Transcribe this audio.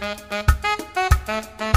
Música